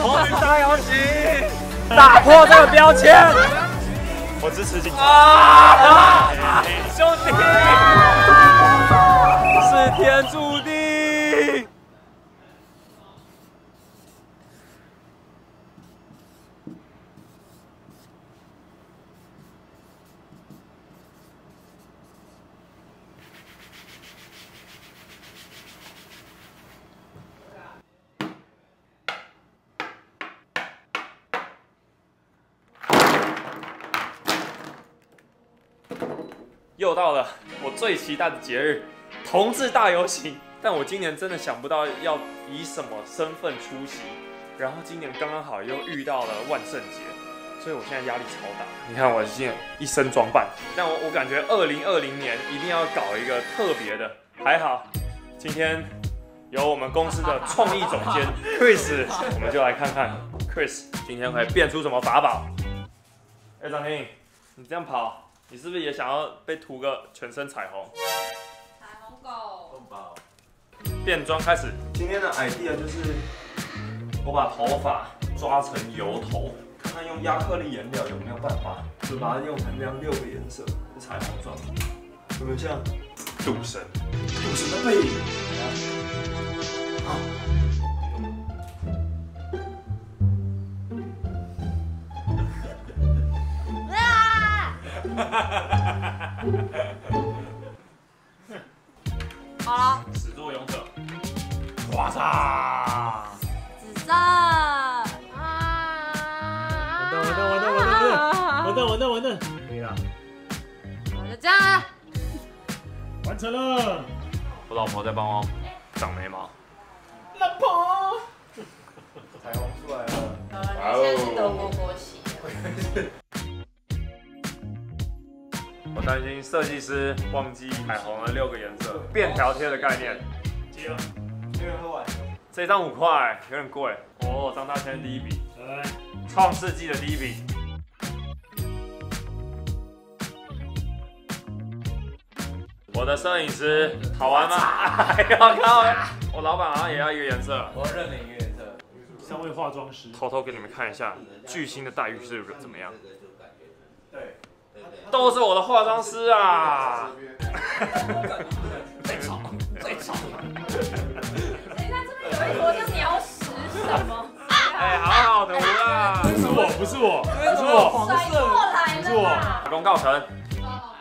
红军大游行，打破这个标签。我支持警察，兄弟，是天注定。又到了我最期待的节日——同志大游行。但我今年真的想不到要以什么身份出席，然后今年刚刚好又遇到了万圣节，所以我现在压力超大。你看我现在一身装扮，但我我感觉二零二零年一定要搞一个特别的。还好，今天有我们公司的创意总监 Chris，我们就来看看 Chris 今天会变出什么法宝。哎，张婷，你这样跑。你是不是也想要被涂个全身彩虹？彩虹狗。变装开始。今天的 idea 就是我把头发抓成油头，看看用亚克力颜料有没有办法，就把它用成这样六个颜色的彩虹状，有没有像赌神？赌神的背影。好了，始作俑者，哇嚓！紫色。啊！完蛋完蛋完蛋完蛋完蛋完蛋完蛋！可以了，好就这样。完成了。我老婆在帮我长眉毛。老婆，彩虹出来了。好了，你现在是德国国旗。我担心设计师忘记彩虹的六个颜色，便条贴的概念。接了，没人喝完。这张五块，有点贵。哦，张大千第一笔，来，创世纪的第一笔。我的摄影师好玩吗？要靠！我老板好像也要一个颜色。我认领一个颜色。三位化妆师，偷偷给你们看一下巨星的待遇是怎么样。对，都是我的化妆师啊！最吵，最吵。等一下，这边有一坨叫鸟屎什么？哎，好好涂啊！不是我，不是我，不是我，甩过来不是我了啦。打工告成，哦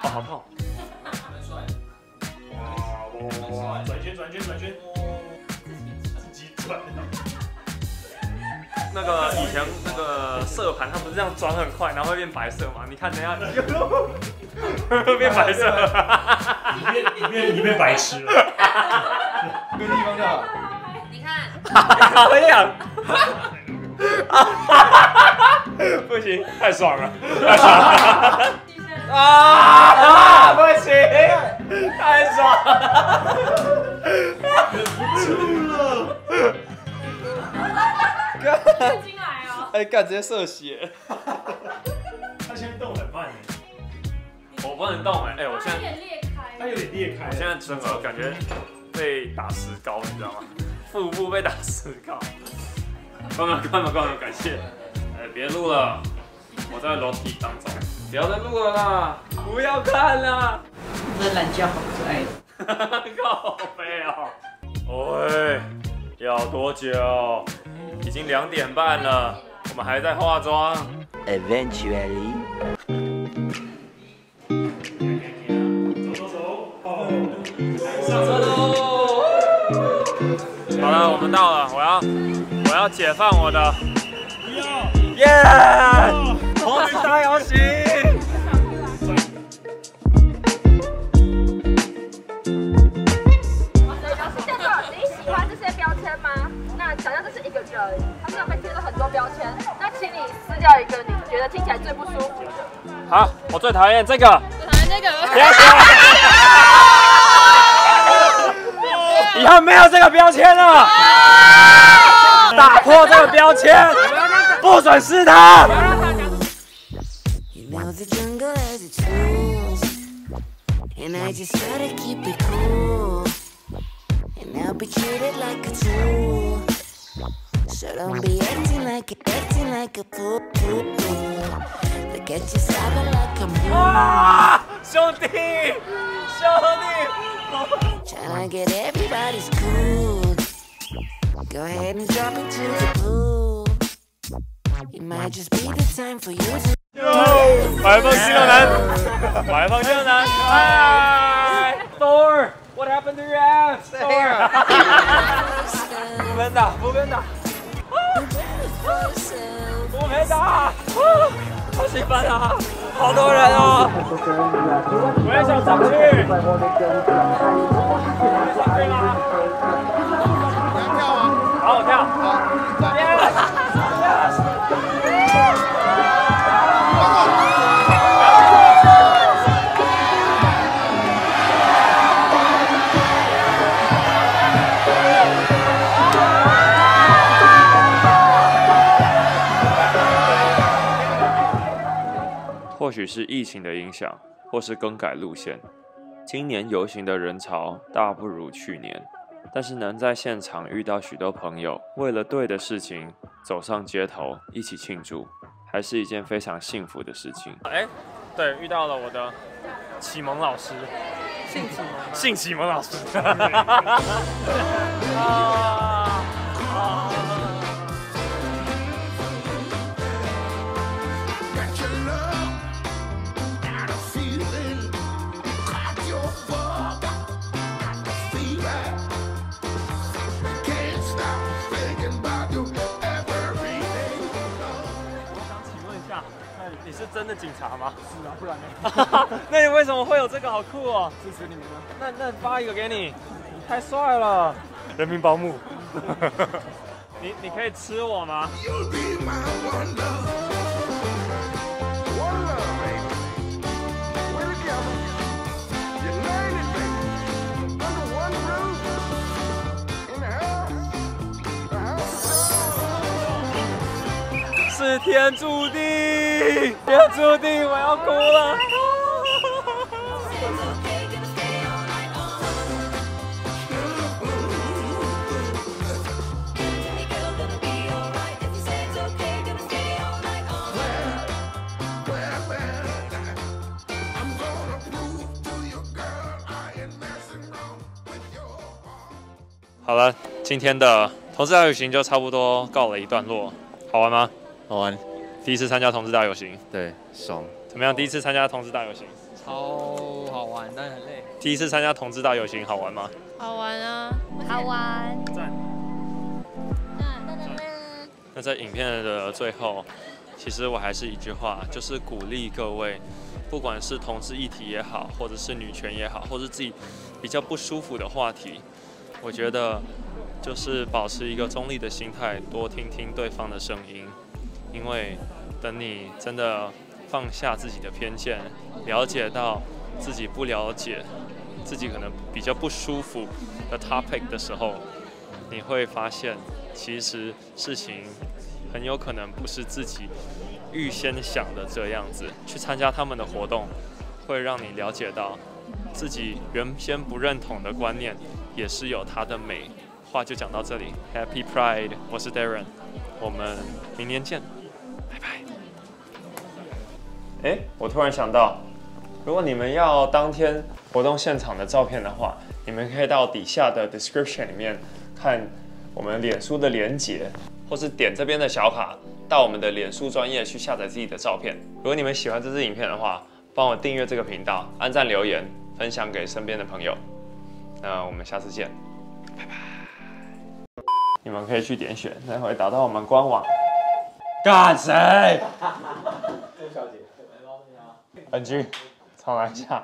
哦，好痛！哇哇哇！转圈转圈转圈，自己转。那个以前那个色盘，它不是这样转很快，然后会变白色嘛？你看等下，会变白色。你变你变你变白痴了。这个地方就好。你看，好痒！不行，太爽了，太爽了！啊，不行，太爽了！进来哦。哎，干直接射血！他现在动很慢耶，我不能动哎，哎，我现在有点裂开。他有点裂开。我现在整个感觉被打石膏，你知道吗？腹部被打石膏。关门，关门，关门，感谢。哎，别录了，我在楼梯当中，不要再录了啦，不要看了。这懒觉好可爱。靠背哦。喂，要多久？已经两点半了，我们还在化妆。Eventually. 走走走，哦，上车喽！好了，我们到了，我要我要解放我的不要，耶！红军大游想象这是一个人，他身上被贴了很多标签，那请你撕掉一个你觉得听起来最不舒服的。好，我最讨厌这个，最讨厌这个。不要说。以后没有这个标签了，打破这个标签，不准撕它。You know the jungle has its rules, and I just gotta keep it cool. And I'll be treated like a tool. Shouldn't be acting like a, acting like a fool. poo poo. Look at you sobbing like a moo. Ah, Shanti, Shanti. Trying to get everybody's cool. Go ahead and drop into the pool. It might just be the time for you to. No, 말방 시간 안. 말방 시간 안. 아, Thor, what happened to your abs? Thor. 무벤다, 무벤다. 不陪打，好兴奋啊，好多人啊，我也想上去，上去吗？好，我跳，好。许是疫情的影响，或是更改路线，今年游行的人潮大不如去年。但是能在现场遇到许多朋友，为了对的事情走上街头一起庆祝，还是一件非常幸福的事情。哎，对，遇到了我的启蒙老师，性启蒙，性启蒙老师。你是真的警察吗？是啊，不然呢？那你为什么会有这个？好酷哦！支持你们。那那发一个给你。太帅了！人民保姆。你你可以吃我吗？是天注定。天注定，我要哭了。好了，今天的同志大游行就差不多告了一段落，好玩吗？好玩，第一次参加同志大游行，对，爽，怎么样？第一次参加同志大游行，超好玩，但很累。第一次参加同志大游行好玩吗？好玩啊，好玩。赞。那在影片的最后，其实我还是一句话，就是鼓励各位，不管是同志议题也好，或者是女权也好，或者自己比较不舒服的话题，我觉得就是保持一个中立的心态，多听听对方的声音，因为等你真的放下自己的偏见，了解到自己不了解、自己可能比较不舒服的 topic 的时候，你会发现，其实事情很有可能不是自己预先想的这样子。去参加他们的活动，会让你了解到自己原先不认同的观念，也是有它的美。话就讲到这里，Happy Pride，我是 Darren，我们明年见，拜拜。哎，我突然想到，如果你们要当天活动现场的照片的话，你们可以到底下的 description 里面看我们脸书的连结，或是点这边的小卡到我们的脸书专业去下载自己的照片。如果你们喜欢这支影片的话，帮我订阅这个频道，按赞留言，分享给身边的朋友。那我们下次见，拜拜。你们可以去点选，那会导到我们官网。干谁？小姐，NG，重来一下。